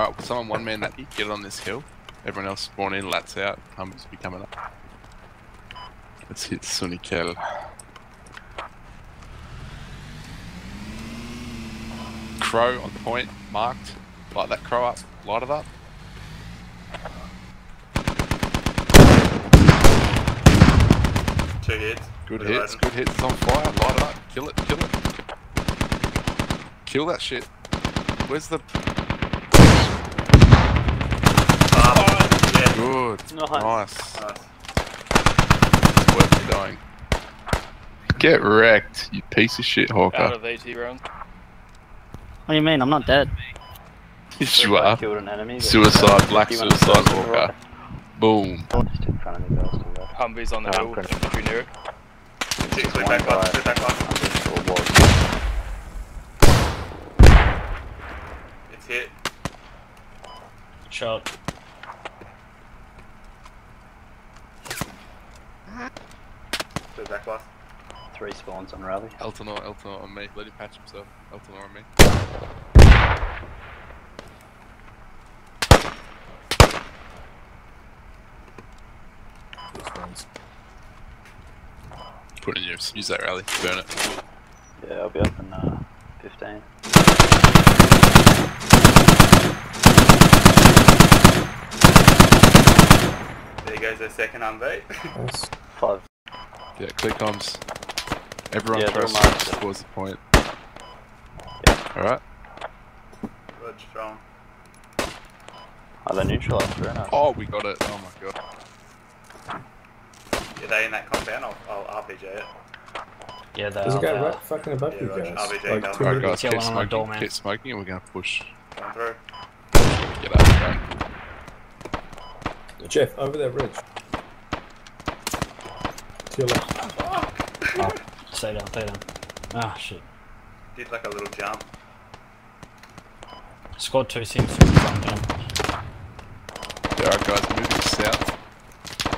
Alright, well, someone one man that get on this hill. Everyone else spawn in, lats out. Hummers will be coming up. Let's hit Sunikel. Crow on point, marked. Light that crow up, light it up. Two hits. Good Reloading. hits, good hits. It's on fire. Light it up. Kill it, kill it. Kill that shit. Where's the. Ah, yeah. Good. Nice. Nice. Nice. It's worth dying. Get wrecked, you piece of shit, Out of 80 rounds. What do you mean? I'm not dead. Yes, you are. Killed an enemy. Suicide, black suicide, to Hawker. right. Boom. Just in front of me, but I'll still go. Humvee's on the No, hill, I'm gonna- near it. Six, One we back guy. left, we back left. I'm just sure was. It's hit. Shot. We back left. Three spawns on rally. Eltonor, Eltonor on me. Let him patch himself. Eltonor on me. Put it in your, use that rally. Burn it. Yeah, I'll be up in uh, 15. There goes their second unbeat. Five. Yeah, clear comms. Everyone Yeah, they're tries marked. towards the point. Yeah. Alright. Good, strong. Oh, they neutralised. Very nice. Oh, we got it. Oh my god. Are they in that compound? I'll, I'll RPG it. Yeah, they There's a guy right fucking above Yeah, you guys. RPG Like down. two Alright meters. guys, keep one on the door, smoking, keep smoking and we're gonna push. Going through. Get out, go. Jeff, over that ridge. To your left. Stay down, stay down. Ah, shit. Did like a little jump. Squad 2 seems to be going down. Alright guys, moving south.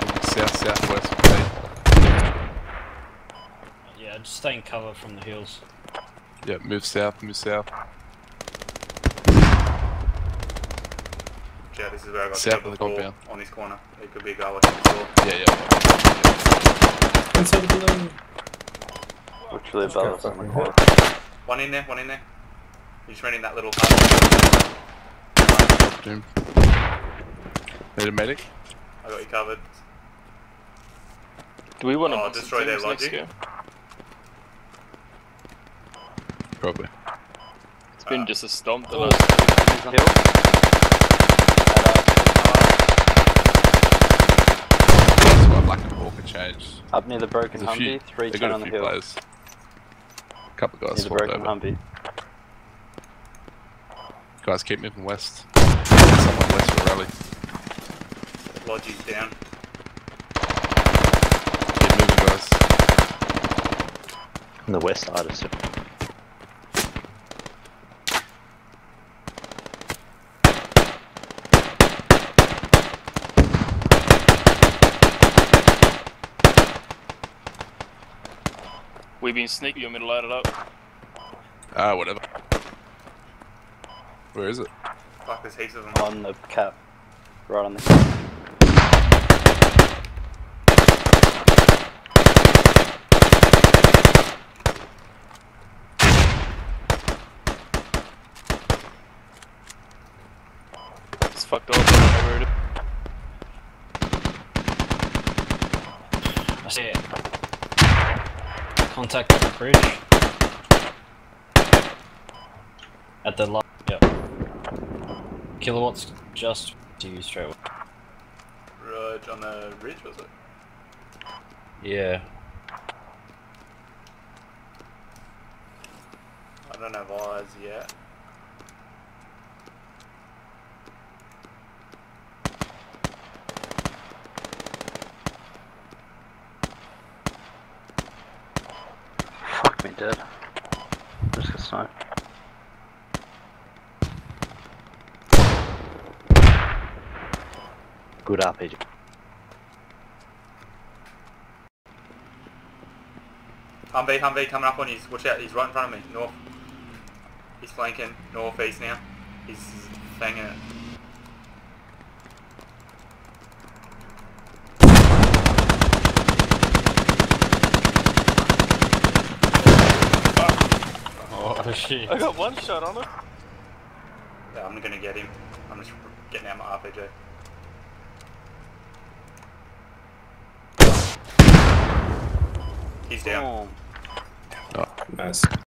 Moving south, southwest with. Yeah, just stay in cover from the hills. Yeah, move south, move south. Yeah, this is where I got South killed the before, compound. on this corner. It could be a guy watching before. Yeah, yeah. Inside the building. Literally This guy above us on the corner. One in there, one in there. He just ran in that little hut. Doom. Need a medic? I got you covered. Do we want to Oh, box destroy their teams next logic. Probably. It's been Uh, just a stomp the last Hill. That's why Black and Hawker changed. Up near the broken There's a few, Humvee. Three they on the hill. players. A couple guys Near the broken over. Humvee. Guys, keep moving west. Someone west for rally. Logic's down. Keep moving, guys. On the west side of it. We've been sneaky, you want me to load it up? Ah, whatever. Where is it? Fuck, there's heaps of them. On the cap. Right on the cap. It's fucked off. I don't know where it is. I see it. Contact at the bridge. At the last. Yep. Killa Watts just to you straight away. Rudge on the ridge, was it? Yeah. I don't have eyes yet. Fuck me dead. Just got sniped. Good RPG. Humvee, Humvee coming up on you. Watch out, he's right in front of me. North. He's flanking northeast now. He's Dang it. Oh shit. I got one shot on him. Yeah, I'm gonna get him. I'm just getting out my RPG. He's down. Boom. Oh. Nice.